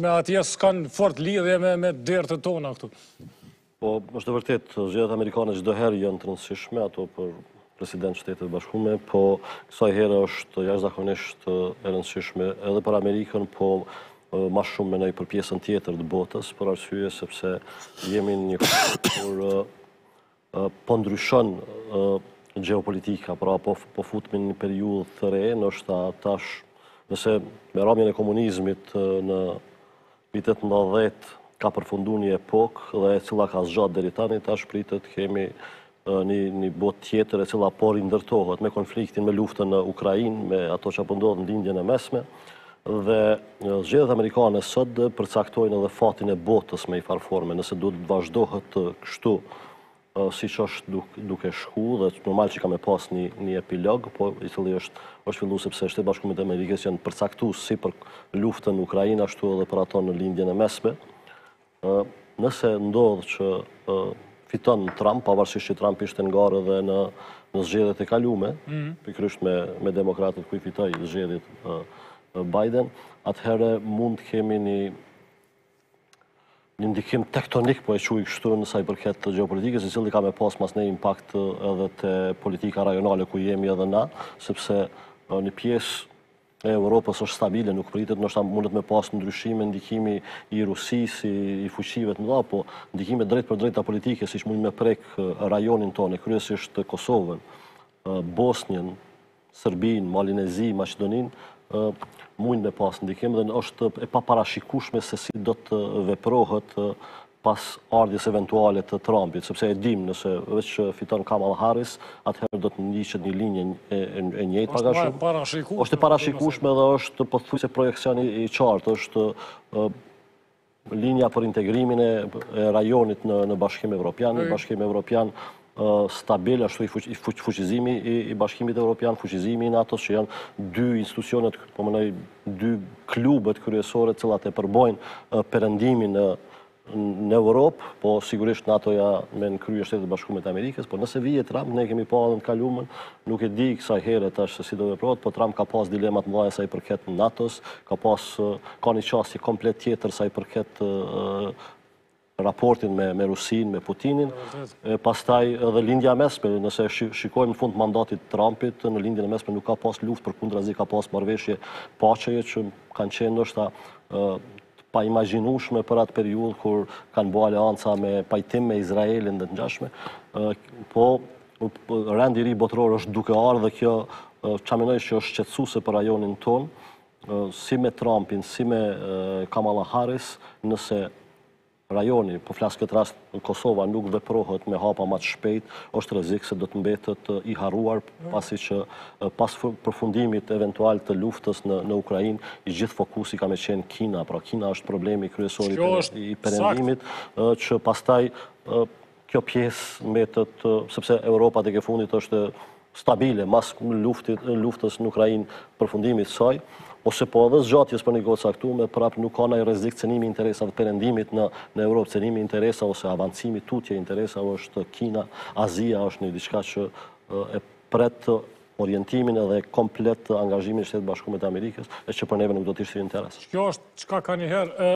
Në atje s'kan fort lidhje me, me dertet tona këtu. Po, është e vërtetë, zgjedhjet amerikane çdo herë janë të rëndësishme ato për president t'Shteteve t'Bashkume, po kësaj here është jashtëzakonisht e rëndësishme edhe për Amerikën, po ma shumë menoj për pjesën tjetër të botës, për arsye sepse jemi në një kur Po ndryshon gjeopolitika, pra po, po futemi në një periudhë të re, ndoshta tash, nëse me ramjen e komunizmit në vitet 90 ka përfundu një epokë dhe e cila ka zgjatë deri tani, tash pritet t'kemi një, një botë tjetër e cila po rindërtohet me konfliktin, me luftën në Ukrainë, me ato çka po ndodhin po në Lindjen e Mesme, Dhe zgjedhjet amerikane sot përcaktojnë edhe fatin e botës me njëfarë forme, nëse duhet të vazhdohet kështu siç është duke shku dhe normal që ka me pas një, një epilog, po i cili është, është fillu sepse Shtetet e Bashkume të Amerikës janë përcaktu si për luftën në Ukrainë, ashtu edhe për ato në Lindjen e Mesme, Nëse ndodh që fiton Trump, pavarësisht që Trump ishte n'garë edhe në zgjedhjet e kalume, mhm. pikërisht me demokratët ku i fitoi zgjedhjet Biden, atëherë mund të kemi një një ndikim tektonik, po e quj kështu në sa i përket gjeopolitikës, i cili ka me pas masnej impakt edhe te politika rajonale ku jemi edhe na, sepse një pjesë e Evropës është stabile, nuk pritet, ndoshta mundet me pas ndryshime ndikimi i Rusisë, i, i fuqive të mëdha, po ndikime t'drejtpërdrejta politike, siç mujn me prek rajonin tonë, kryesisht Kosovën, Bosnjën, Serbinë, Malin e Zi, Maqedoninë, mujn me pas ndikim dhe është e paparashikushme se si do të veprohet pas ardhjes eventuale të Trumpit, sepse e dimë nëse veç fiton Kamala Harris, atëherë do të ndiqet një linjë e njëjtë pak a shumë. Është e parashikushme dhe është pothuajse projeksioni i qartë, është linja për integrimin e rajonit në Bashkim Evropian, në Bashkim Evropian stabil, ashtu fuqizimi i Bashkimit Europian, fuqizimi i NATO-s që janë dy institucionet, po menoj dy klubet kryesore t'cilat e përbojnë Perëndimin në në Europë, po sigurisht NATO-ja me në krye Shtetet e Bashkume të Amerikës, po nëse vjen Trump, ne kemi pa edhe në t'kalumën, nuk e di kësaj here tash se si do veprojë, po Trump ka pas dilema t'mëdha sa i përket NATO-s, ka pas, ka një qasje komplet tjetër sa i përket raportin me me Rusinë, me Putinin, e pastaj edhe Lindja e Mesme, nëse shikojmë në fund të mandatit t'Trumpit, në Lindjen e Mesme nuk ka pas luftë, përkundrazi ka pas marrëveshje paqeje që kanë qenë ndoshta të paimagjinushme për atë periudhë kur kanë bo aleanca me pajtim me Izraelin dhe të ngjashme, po rendi i ri botëror është duke ardhë dhe kjo çka menoj që është shqetësuse për rajonin tonë, si me Trumpin, si me Kamala Harris, nëse rajoni, po flas këtë rast Kosova, nuk veprohet me hapa ma të shpejtë, është rrezik se do të mbetet i harruar, mm. pasi që pas përfundimit eventual të luftës në Ukrainë, i gjithë fokusi ka me qenë Kina, pra Kina është problemi kryesor i Perëndimit, që pastaj Kjo pjesë mbetet, sepse Europa tek e fundit është stabile, mas luftës në Ukrainë, përfundimit të saj, ose po edhe zgjatjes për një kohë caktume, prapë nuk ka naj rrezik cenimi interesave të Perëndimit në Europë, cenimi interesa ose avancimi tutje interesa është Kina, Azia është një diçka që e pret orientimin edhe komplet angazhimin e Shteteve të Bashkume të Amerikës, e që për neve nuk do të ishte interes. Kjo është çka kanjëherë,